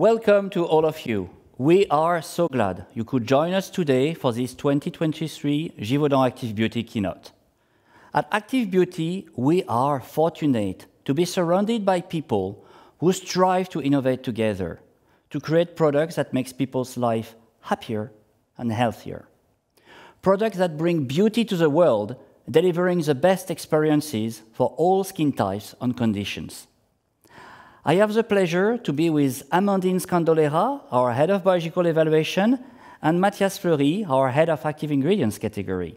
Welcome to all of you. We are so glad you could join us today for this 2023 Givaudan Active Beauty keynote. At Active Beauty, we are fortunate to be surrounded by people who strive to innovate together, to create products that makes people's life happier and healthier. Products that bring beauty to the world, delivering the best experiences for all skin types and conditions. I have the pleasure to be with Amandine Scandolera, our Head of Biological Evaluation, and Mathias Fleury, our Head of Active Ingredients category.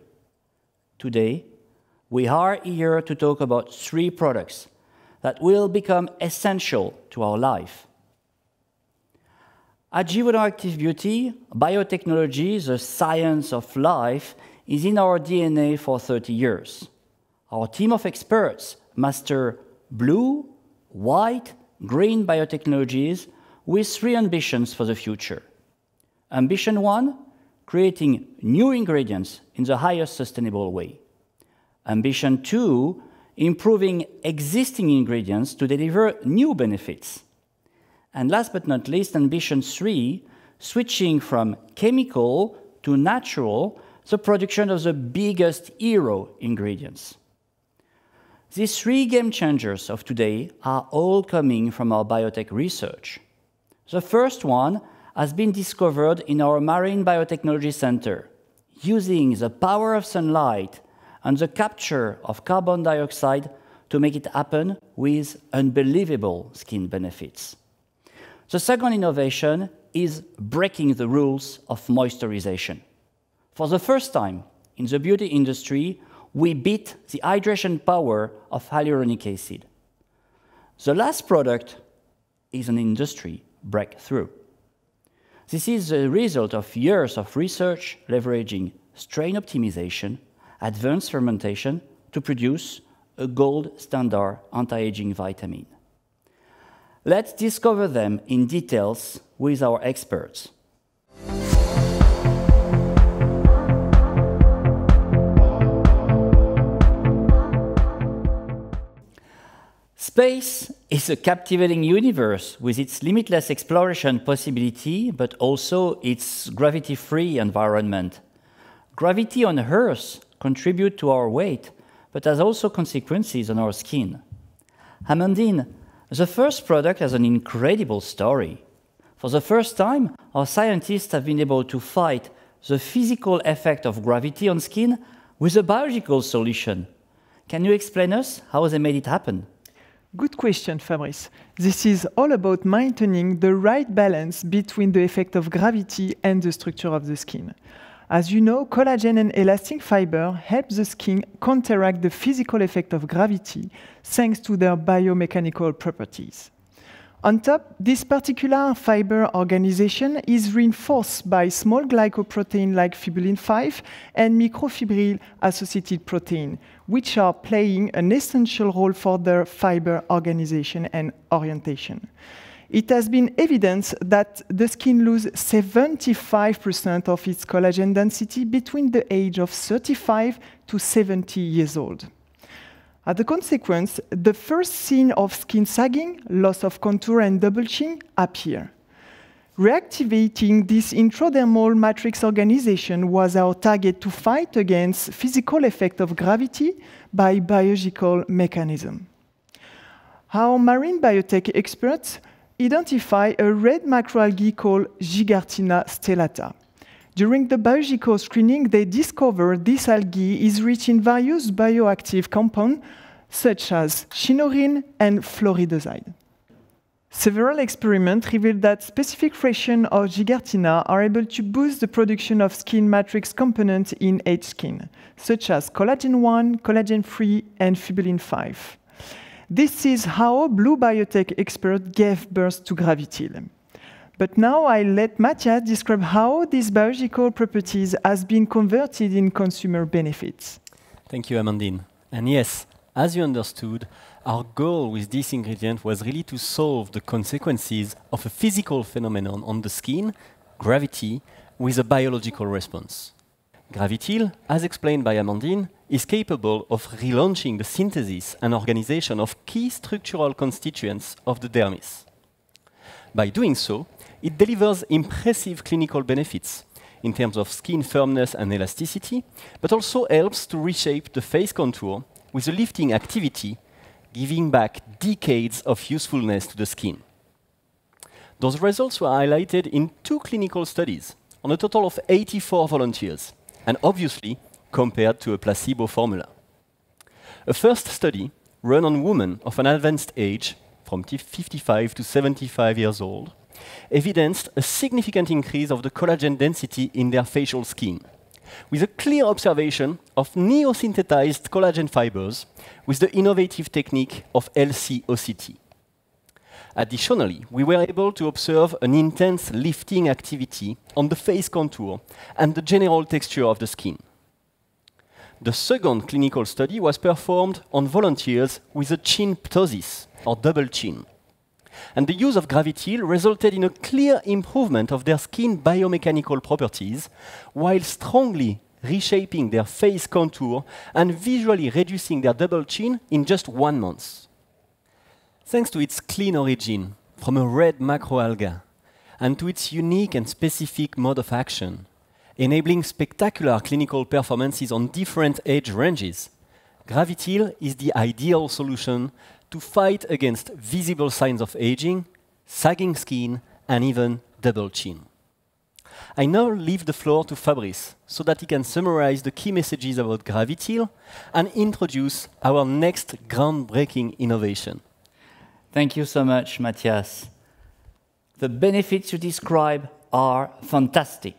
Today, we are here to talk about three products that will become essential to our life. At Givaudan Active Beauty, biotechnology, the science of life, is in our DNA for 30 years. Our team of experts master blue, white, green biotechnologies with three ambitions for the future. Ambition one, creating new ingredients in the highest sustainable way. Ambition two, improving existing ingredients to deliver new benefits. And last but not least, ambition three, switching from chemical to natural, the production of the biggest hero ingredients. These three game changers of today are all coming from our biotech research. The first one has been discovered in our Marine Biotechnology Center, using the power of sunlight and the capture of carbon dioxide to make it happen with unbelievable skin benefits. The second innovation is breaking the rules of moisturization. For the first time in the beauty industry, we beat the hydration power of hyaluronic acid. The last product is an industry breakthrough. This is the result of years of research leveraging strain optimization advanced fermentation to produce a gold standard anti-aging vitamin. Let's discover them in details with our experts. Space is a captivating universe with its limitless exploration possibility, but also its gravity-free environment. Gravity on Earth contributes to our weight, but has also consequences on our skin. Amandine, the first product has an incredible story. For the first time, our scientists have been able to fight the physical effect of gravity on skin with a biological solution. Can you explain us how they made it happen? Good question, Fabrice. This is all about maintaining the right balance between the effect of gravity and the structure of the skin. As you know, collagen and elastic fiber help the skin counteract the physical effect of gravity thanks to their biomechanical properties. On top, this particular fiber organization is reinforced by small glycoprotein like fibulin 5 and microfibril associated protein, which are playing an essential role for their fiber organization and orientation it has been evidence that the skin loses 75% of its collagen density between the age of 35 to 70 years old. As a consequence, the first sign of skin sagging, loss of contour and double chin appear. Reactivating this intradermal matrix organization was our target to fight against physical effect of gravity by biological mechanism. Our marine biotech experts identify a red macroalgae called Gigartina stellata. During the biological screening, they discovered this algae is rich in various bioactive compounds such as shinorine and floridoside. Several experiments revealed that specific fraction of Gigartina are able to boost the production of skin matrix components in age skin, such as collagen 1, collagen 3, and fibrillin 5. This is how Blue Biotech expert gave birth to Gravityl. But now I let Mathias describe how these biological properties has been converted in consumer benefits. Thank you, Amandine. And yes, as you understood, our goal with this ingredient was really to solve the consequences of a physical phenomenon on the skin, gravity, with a biological response. Gravityl, as explained by Amandine, is capable of relaunching the synthesis and organization of key structural constituents of the dermis. By doing so, it delivers impressive clinical benefits in terms of skin firmness and elasticity, but also helps to reshape the face contour with a lifting activity, giving back decades of usefulness to the skin. Those results were highlighted in two clinical studies on a total of 84 volunteers, and obviously compared to a placebo formula. A first study, run on women of an advanced age, from 55 to 75 years old, evidenced a significant increase of the collagen density in their facial skin, with a clear observation of neo-synthesized collagen fibers with the innovative technique of LC-OCT. Additionally, we were able to observe an intense lifting activity on the face contour and the general texture of the skin. The second clinical study was performed on volunteers with a chin ptosis, or double chin. And the use of Gravityl resulted in a clear improvement of their skin biomechanical properties, while strongly reshaping their face contour and visually reducing their double chin in just one month. Thanks to its clean origin from a red macroalga and to its unique and specific mode of action, enabling spectacular clinical performances on different age ranges, Gravityl is the ideal solution to fight against visible signs of aging, sagging skin, and even double chin. I now leave the floor to Fabrice so that he can summarize the key messages about Gravityl and introduce our next groundbreaking innovation. Thank you so much, Mathias. The benefits you describe are fantastic.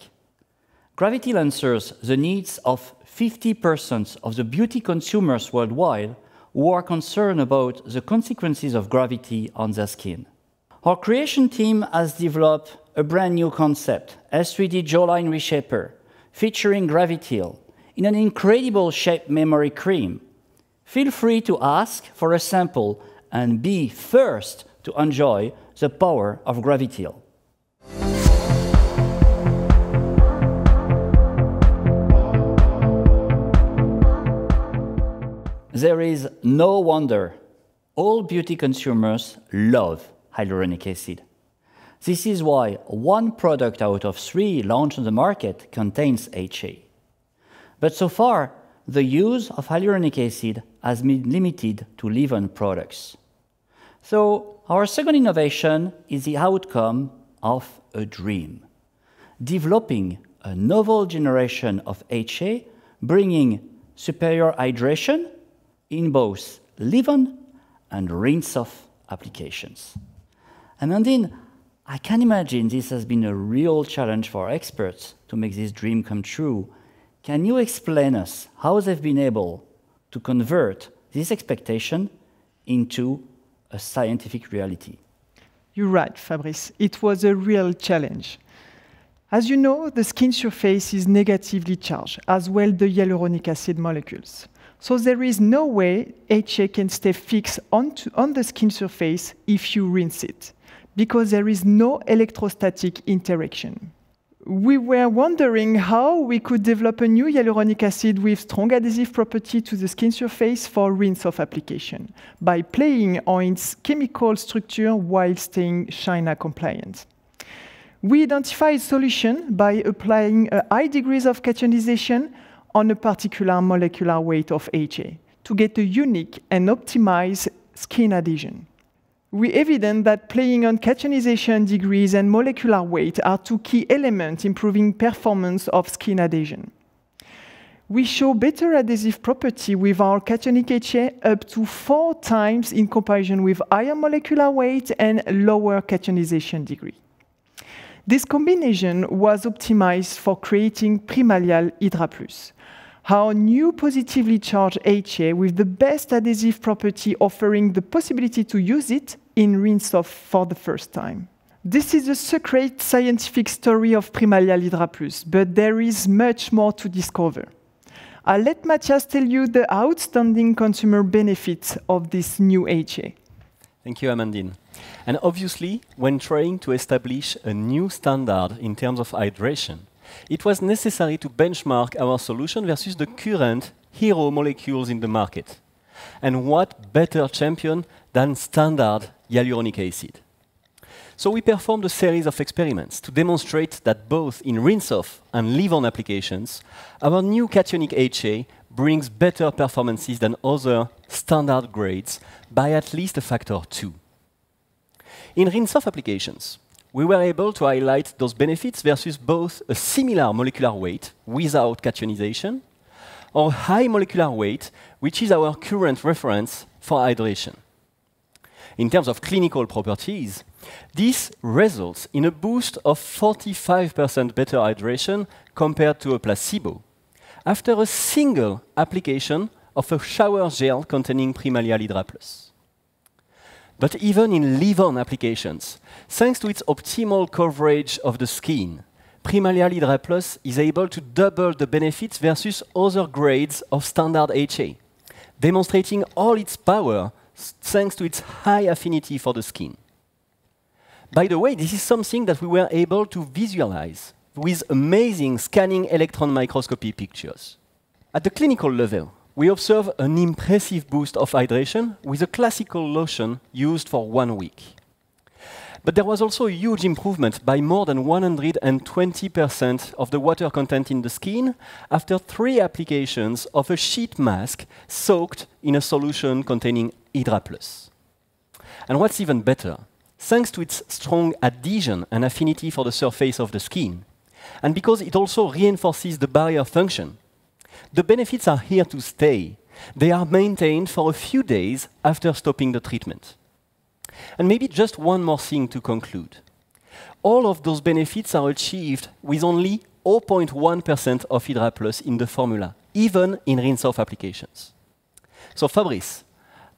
Gravityl answers the needs of 50% of the beauty consumers worldwide who are concerned about the consequences of gravity on their skin. Our creation team has developed a brand new concept, S3D Jawline Reshaper, featuring Gravityl in an incredible shape memory cream. Feel free to ask for a sample and be first to enjoy the power of Gravityl. There is no wonder all beauty consumers love hyaluronic acid. This is why one product out of three launched on the market contains HA. But so far, the use of hyaluronic acid has been limited to leave-on products. So our second innovation is the outcome of a dream, developing a novel generation of HA, bringing superior hydration in both leave-on and rinse-off applications. Amandine, I can imagine this has been a real challenge for experts to make this dream come true. Can you explain us how they've been able to convert this expectation into a scientific reality. You're right, Fabrice. It was a real challenge. As you know, the skin surface is negatively charged, as well the hyaluronic acid molecules. So there is no way HA can stay fixed onto, on the skin surface if you rinse it, because there is no electrostatic interaction we were wondering how we could develop a new hyaluronic acid with strong adhesive property to the skin surface for rinse-off application by playing on its chemical structure while staying China compliant. We identified a solution by applying a high degrees of cationization on a particular molecular weight of HA to get a unique and optimized skin adhesion we evident that playing on cationization degrees and molecular weight are two key elements improving performance of skin adhesion. We show better adhesive property with our cationic HA up to four times in comparison with higher molecular weight and lower cationization degree. This combination was optimized for creating Primalhyal Hydra Plus, our new positively charged HA with the best adhesive property offering the possibility to use it in rinse-off for the first time. This is a secret scientific story of Primalhyal Hydra Plus, but there is much more to discover. I'll let Mathias tell you the outstanding consumer benefits of this new HA. Thank you, Amandine. And obviously, when trying to establish a new standard in terms of hydration, it was necessary to benchmark our solution versus the current hero molecules in the market. And what better champion than standard hyaluronic acid? So we performed a series of experiments to demonstrate that both in rinse-off and leave-on applications, our new cationic HA brings better performances than other standard grades by at least a factor of two. In rinse-off applications, we were able to highlight those benefits versus both a similar molecular weight without cationization or high molecular weight, which is our current reference for hydration. In terms of clinical properties, this results in a boost of 45% better hydration compared to a placebo after a single application of a shower gel containing Primalhyal Hydra Plus. But even in leave-on applications, thanks to its optimal coverage of the skin, Primalhyal Hydra Plus is able to double the benefits versus other grades of standard HA, demonstrating all its power thanks to its high affinity for the skin. By the way, this is something that we were able to visualize with amazing scanning electron microscopy pictures. At the clinical level, we observe an impressive boost of hydration with a classical lotion used for one week. But there was also a huge improvement by more than 120% of the water content in the skin after three applications of a sheet mask soaked in a solution containing Hydra Plus. And what's even better, thanks to its strong adhesion and affinity for the surface of the skin, and because it also reinforces the barrier function, the benefits are here to stay. They are maintained for a few days after stopping the treatment. And maybe just one more thing to conclude. All of those benefits are achieved with only 0.1% of Hydra Plus in the formula, even in rinse-off applications. So Fabrice,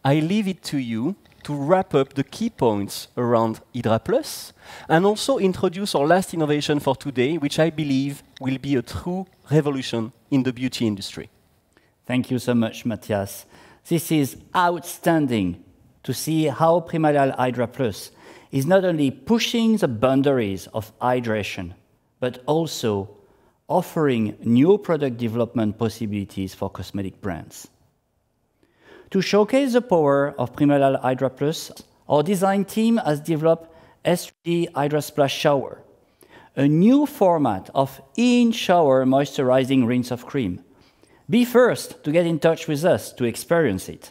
I leave it to you to wrap up the key points around Hydra Plus and also introduce our last innovation for today, which I believe will be a true revolution in the beauty industry. Thank you so much, Mathias. This is outstanding to see how Primalhyal Hydra Plus is not only pushing the boundaries of hydration, but also offering new product development possibilities for cosmetic brands. To showcase the power of Primalhyal Hydra Plus, our design team has developed S3 Hydra Splash Shower, a new format of in-shower moisturizing rinse-off cream. Be first to get in touch with us to experience it.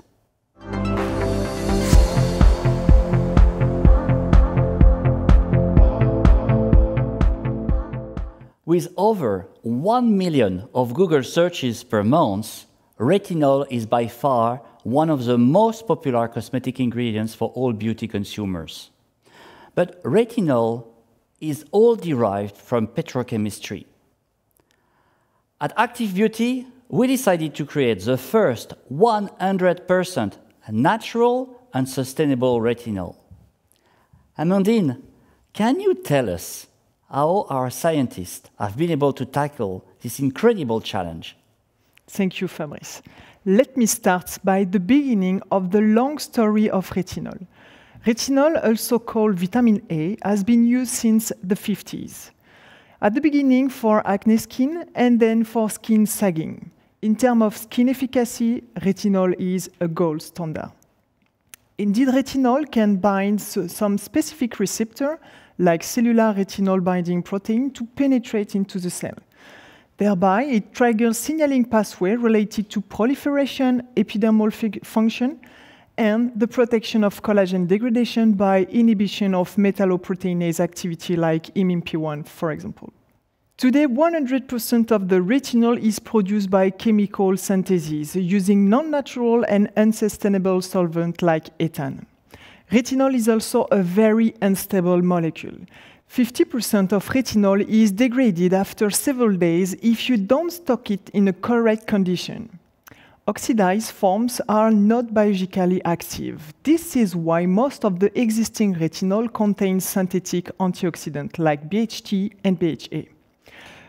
With over 1 million of Google searches per month, retinol is by far one of the most popular cosmetic ingredients for all beauty consumers. But retinol is all derived from petrochemistry. At Active Beauty, we decided to create the first 100% natural and sustainable retinol. Amandine, can you tell us how our scientists have been able to tackle this incredible challenge. Thank you, Fabrice. Let me start by the beginning of the long story of retinol. Retinol, also called vitamin A, has been used since the 50s. At the beginning for acne skin and then for skin sagging. In terms of skin efficacy, retinol is a gold standard. Indeed, retinol can bind some specific receptor like cellular retinol binding protein to penetrate into the cell. Thereby, it triggers signaling pathway related to proliferation, epidermal function, and the protection of collagen degradation by inhibition of metalloproteinase activity like MMP1, for example. Today, 100% of the retinol is produced by chemical synthesis using non-natural and unsustainable solvent like ethane. Retinol is also a very unstable molecule. 50% of retinol is degraded after several days if you don't stock it in a correct condition. Oxidized forms are not biologically active. This is why most of the existing retinol contains synthetic antioxidants like BHT and BHA.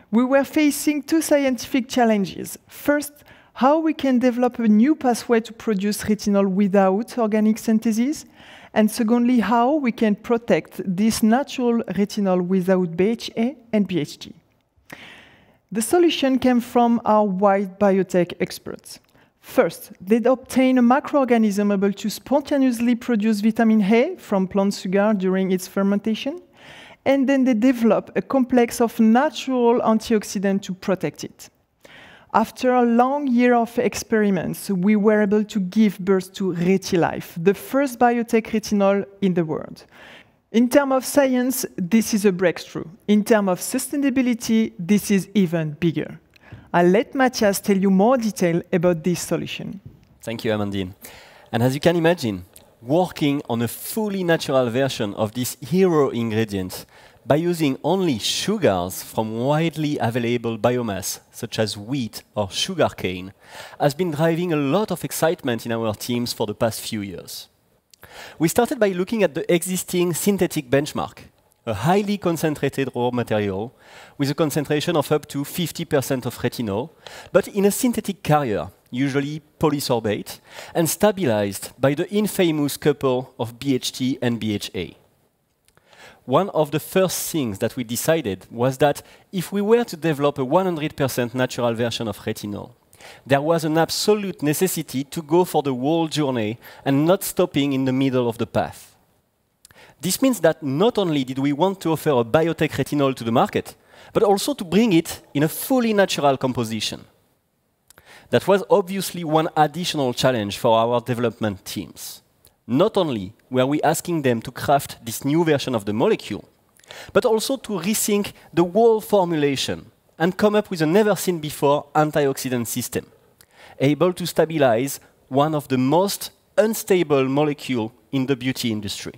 We were facing two scientific challenges. First, how we can develop a new pathway to produce retinol without organic synthesis, and secondly, how we can protect this natural retinol without BHA and BHT. The solution came from our white biotech experts. First, they obtain a microorganism able to spontaneously produce vitamin A from plant sugar during its fermentation, and then they develop a complex of natural antioxidants to protect it. After a long year of experiments, we were able to give birth to RetiLife, the first biotech retinol in the world. In terms of science, this is a breakthrough. In terms of sustainability, this is even bigger. I'll let Mathias tell you more detail about this solution. Thank you, Amandine. And as you can imagine, working on a fully natural version of this hero ingredient by using only sugars from widely available biomass, such as wheat or sugarcane, has been driving a lot of excitement in our teams for the past few years. We started by looking at the existing synthetic benchmark, a highly concentrated raw material with a concentration of up to 50% of retinol, but in a synthetic carrier, usually polysorbate, and stabilized by the infamous couple of BHT and BHA. One of the first things that we decided was that if we were to develop a 100% natural version of retinol, there was an absolute necessity to go for the whole journey and not stopping in the middle of the path. This means that not only did we want to offer a biotech retinol to the market, but also to bring it in a fully natural composition. That was obviously one additional challenge for our development teams. Not only were we asking them to craft this new version of the molecule, but also to rethink the whole formulation and come up with a never seen before antioxidant system, able to stabilize one of the most unstable molecules in the beauty industry.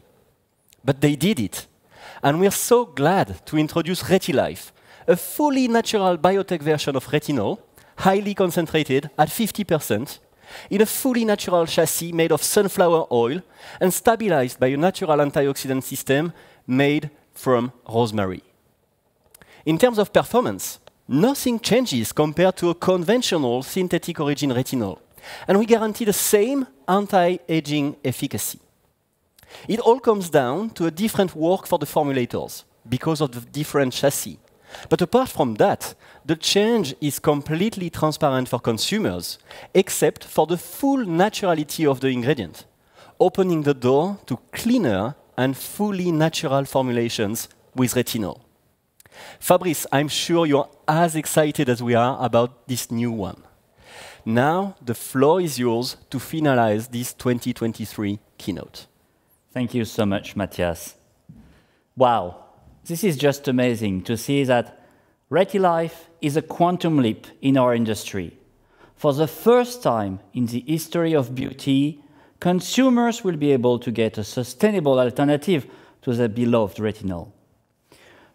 But they did it. And we're so glad to introduce RetiLife, a fully natural biotech version of retinol, highly concentrated at 50%, in a fully natural chassis made of sunflower oil and stabilized by a natural antioxidant system made from rosemary. In terms of performance, nothing changes compared to a conventional synthetic origin retinol, and we guarantee the same anti-aging efficacy. It all comes down to a different work for the formulators because of the different chassis. But apart from that, the change is completely transparent for consumers, except for the full naturality of the ingredient, opening the door to cleaner and fully natural formulations with retinol. Fabrice, I'm sure you're as excited as we are about this new one. Now, the floor is yours to finalize this 2023 keynote. Thank you so much, Mathias. Wow, this is just amazing to see that RetiLife is a quantum leap in our industry. For the first time in the history of beauty, consumers will be able to get a sustainable alternative to their beloved retinol.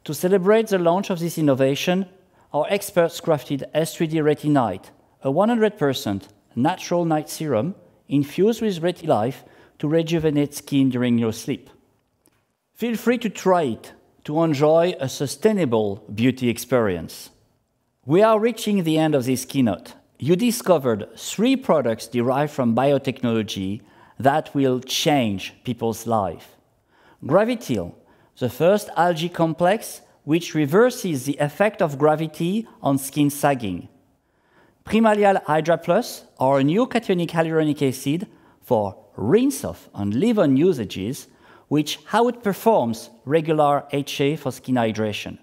To celebrate the launch of this innovation, our experts crafted S3D Retinite, a 100% natural night serum infused with RetiLife to rejuvenate skin during your sleep. Feel free to try it to enjoy a sustainable beauty experience. We are reaching the end of this keynote. You discovered three products derived from biotechnology that will change people's life. Gravityl the first algae complex which reverses the effect of gravity on skin sagging. Primalhyal Hydra Plus, our new cationic hyaluronic acid for rinse off and leave on usages, which how it performs regular HA for skin hydration.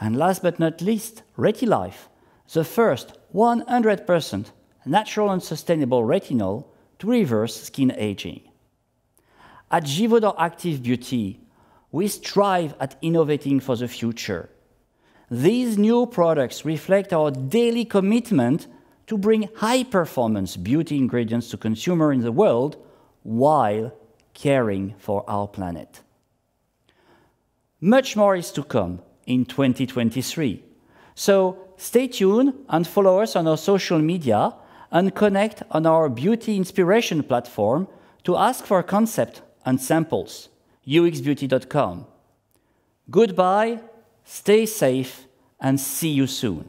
And last but not least, RetiLife, the first 100% natural and sustainable retinol to reverse skin aging. At Givaudan Active Beauty, we strive at innovating for the future. These new products reflect our daily commitment to bring high-performance beauty ingredients to consumers in the world while caring for our planet. Much more is to come in 2023. So stay tuned and follow us on our social media and connect on our beauty inspiration platform to ask for concept and samples uxbeauty.com. Goodbye, stay safe, and see you soon.